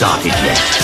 started yet.